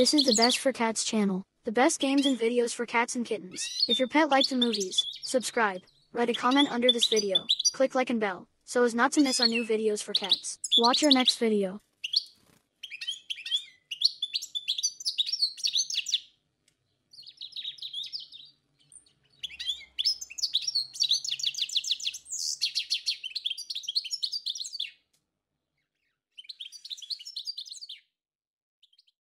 This is the Best for Cats channel. The best games and videos for cats and kittens. If your pet liked the movies, subscribe. Write a comment under this video. Click like and bell, so as not to miss our new videos for cats. Watch our next video.